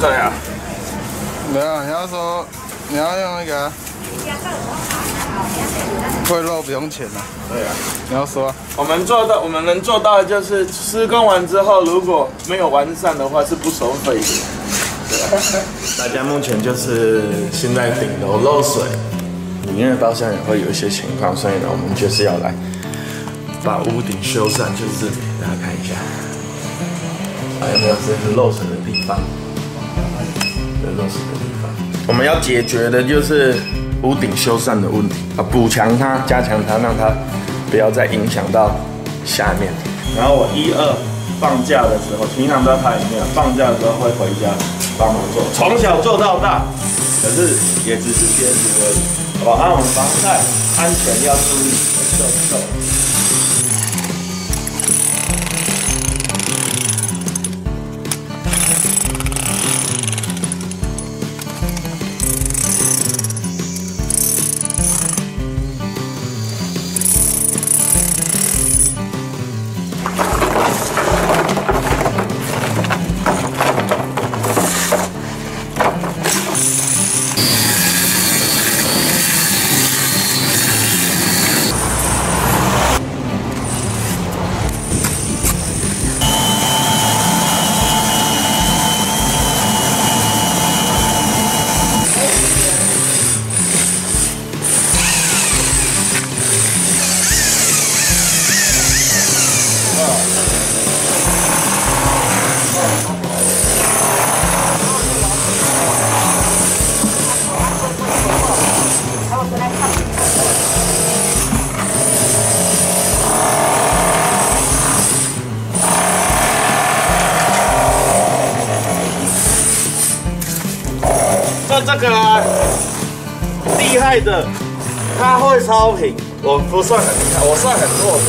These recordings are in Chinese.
对啊，没有，你要说你要用那个会肉不用钱啊。对啊。你要说，我们做到，我们能做到的就是施工完之后，如果没有完善的话，是不收费的。大家目前就是现在顶楼漏水，里面的包厢也会有一些情况，所以呢，我们就是要来把屋顶修缮，就是这里，大家看一下，还有没有这是漏水的地方？有漏水的地方，我们要解决的就是屋顶修缮的问题啊，补强它，加强它，让它不要再影响到下面。然后我一二放假的时候，平常都在拍影片，放假的时候会回家帮忙做，从小做到大，可是也只是兼职而已。好吧，按我们防晒，安全要注意。这个啊厉害的，他会超频，我不算很厉害，我算很弱的。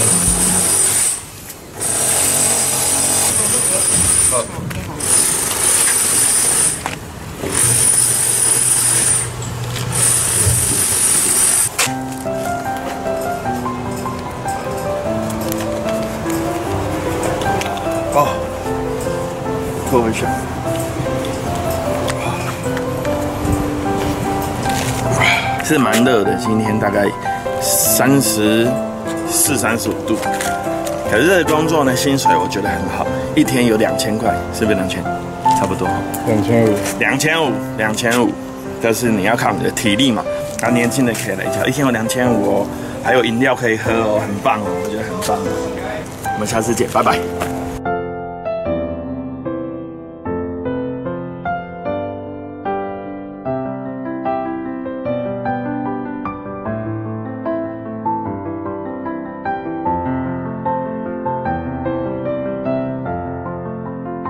哦，扣一下。是蛮热的，今天大概三十四、三十五度。可是这个工作呢，薪水我觉得很好，一天有两千块，是不是两千？差不多，两千五。两千五，两千五。但是你要靠你的体力嘛，然后年轻的可以来一下，一天有两千五哦，还有饮料可以喝哦，很棒哦，我觉得很棒。我们下次见，拜拜。